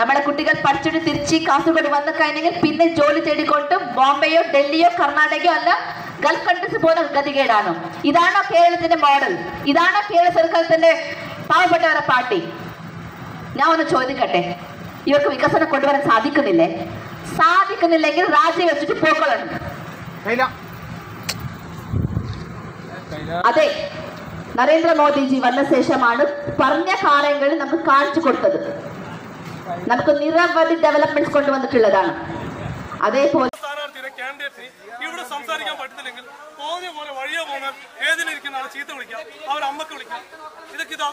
നമ്മളെ കുട്ടികൾ പഠിച്ചിട്ട് തിരിച്ച് കാസർഗോഡ് വന്നു കഴിഞ്ഞെങ്കിൽ പിന്നെ ജോലി തേടിക്കൊണ്ട് ബോംബെയോ ഡൽഹിയോ കർണാടകയോ അല്ല ഗൾഫ് കൺട്രീസ് പോകുന്ന ഗതികേടാണ്. ഇതാണോ കേരളത്തിന്റെ മോഡൽ ഇതാണോ കേരള സർക്കാരത്തിന്റെ പാവപ്പെട്ടവരെ പാർട്ടി? ഞാൻ ഒന്ന് ചോദിക്കട്ടെ. ഇവർക്ക് വികസനം കൊണ്ടുവരാൻ സാധിക്കുന്നില്ലേ? സാധിക്കുന്നില്ലെങ്കിൽ രാജ്യം വെച്ചിട്ട് പോക്കളണം അതെ നരേന്ദ്രമോദിജി വന്ന ശേഷമാണ് പറഞ്ഞ കാര്യങ്ങൾ നമ്മൾ കാണിച്ചു കൊടുത്തത്. നമുക്ക് നിരവധി ഡെവലപ്മെന്റ്സ് കൊണ്ടുവന്നിട്ടുള്ളതാണ്. അതേപോലെ സ്ഥാനാർത്ഥിയുടെ കാൻഡിഡേറ്റിന് ഇവിടെ സംസാരിക്കാൻ പറ്റുന്നില്ലെങ്കിൽ തോന്നിയ പോലെ വഴിയോ പോകാൻ ഏതിലിരിക്കുന്ന ആളെ ചീത്ത വിളിക്കാം അവർ അമ്മയ്ക്ക് വിളിക്കാം. ഇതൊക്കെ ഇതാ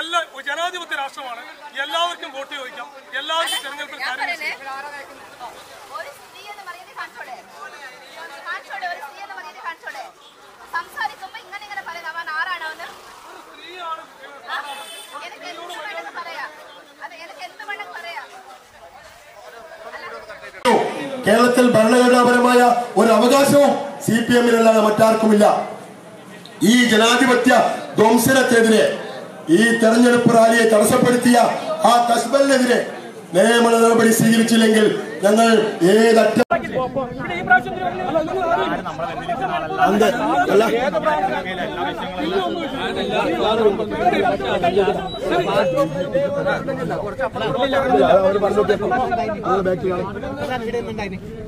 എല്ലാ ജനാധിപത്യ രാഷ്ട്രമാണ്. എല്ലാവർക്കും വോട്ട് ചോദിക്കാം. എല്ലാവർക്കും തെരഞ്ഞെടുപ്പിൽ കാര്യം കേരളത്തിൽ ഭരണഘടനാപരമായ ഒരു അവകാശവും സി പി എമ്മിനല്ലാതെ മറ്റാർക്കുമില്ല. ഈ ജനാധിപത്യ ധ്വംസനത്തിനെതിരെ ഈ തെരഞ്ഞെടുപ്പ് റാലിയെ തടസ്സപ്പെടുത്തിയ ആ തസ്ബലിനെതിരെ നിയമ നടപടി സ്വീകരിച്ചില്ലെങ്കിൽ ഞങ്ങൾ ഏതറ്റ ഗവൺമെന്റ് അയച്ച നിങ്ങൾ പിന്നെ ഞാനൊന്നും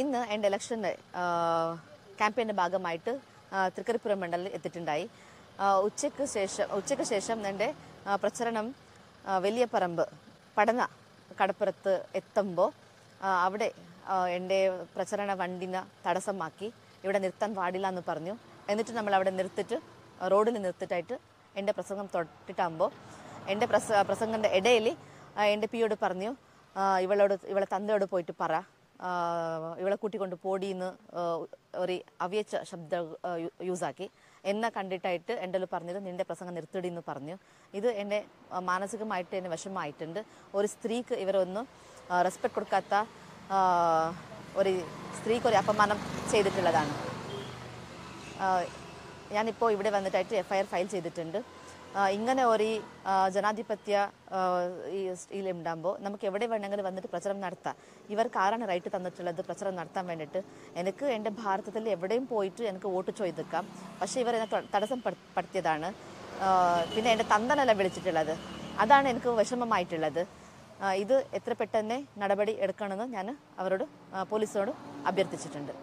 ഇന്ന് എന്റെ ഇലക്ഷൻ ക്യാമ്പയിന്റെ ഭാഗമായിട്ട് തൃക്കരിപ്പുരം മണ്ഡലത്തിൽ എത്തിയിട്ടുണ്ടായി. ഉച്ചയ്ക്ക് ശേഷം ഉച്ചയ്ക്ക് ശേഷം എന്റെ പ്രചരണം വലിയ പറമ്പ് പടന കടപ്പുറത്ത് എത്തുമ്പോൾ അവിടെ എന്റെ പ്രചരണ വണ്ടിനെ തടസ്സമാക്കി. ഇവിടെ നിർത്താൻ പാടില്ല എന്ന് പറഞ്ഞു. എന്നിട്ട് നമ്മൾ അവിടെ നിർത്തിട്ട് റോഡിൽ നിർത്തിയിട്ടായിട്ട് എന്റെ പ്രസംഗം തൊട്ടിട്ടാകുമ്പോൾ എന്റെ പ്രസ പ്രസംഗത്തിന്റെ ഇടയിൽ എന്റെ പിയോട് പറഞ്ഞു ഇവളോട് ഇവളെ തന്തയോട് പോയിട്ട് പറ. ഇവളെ കൂട്ടിക്കൊണ്ട് പോടിയെന്ന് ഒരു അവ്യച്ച ശബ്ദ യൂസാക്കി. എന്നെ കണ്ടിട്ടായിട്ട് എന്റെ പറഞ്ഞത് നിന്റെ പ്രസംഗം നിർത്തിടി എന്ന് പറഞ്ഞു. ഇത് എന്റെ മാനസികമായിട്ട് എന്നെ വിഷമമായിട്ടുണ്ട്. ഒരു സ്ത്രീക്ക് ഇവരൊന്നും റെസ്പെക്ട് കൊടുക്കാത്ത ഒരു സ്ത്രീക്ക് ഒരു അപമാനം ചെയ്തിട്ടുള്ളതാണ്. ഞാനിപ്പോൾ ഇവിടെ വന്നിട്ടായിട്ട് എഫ് ഐ ആർ ഫയൽ ചെയ്തിട്ടുണ്ട്. ഇങ്ങനെ ഒരു ജനാധിപത്യ ഇതിലുണ്ടാകുമ്പോൾ നമുക്ക് എവിടെ വേണമെങ്കിലും വന്നിട്ട് പ്രചരണം നടത്താം. ഇവർക്ക് ആരാണ് റൈറ്റ് തന്നിട്ടുള്ളത് പ്രചരണം നടത്താൻ വേണ്ടിയിട്ട് എനിക്ക് എന്റെ ഭാരതത്തിൽ എവിടെയും പോയിട്ട് എനിക്ക് വോട്ട് ചോദിക്കാം. പക്ഷേ ഇവർ എന്നെ തടസ്സം പെട- പെടുത്തിയതാണ് പിന്നെ എന്റെ തന്തനല്ല വിളിച്ചിട്ടുള്ളത്. അതാണ് എനിക്ക് വിഷമമായിട്ടുള്ളത്. ഇത് എത്ര പെട്ടെന്ന് നടപടി എടുക്കണമെന്ന് ഞാൻ അവരോട് പോലീസിനോട് അഭ്യർത്ഥിച്ചിട്ടുണ്ട്.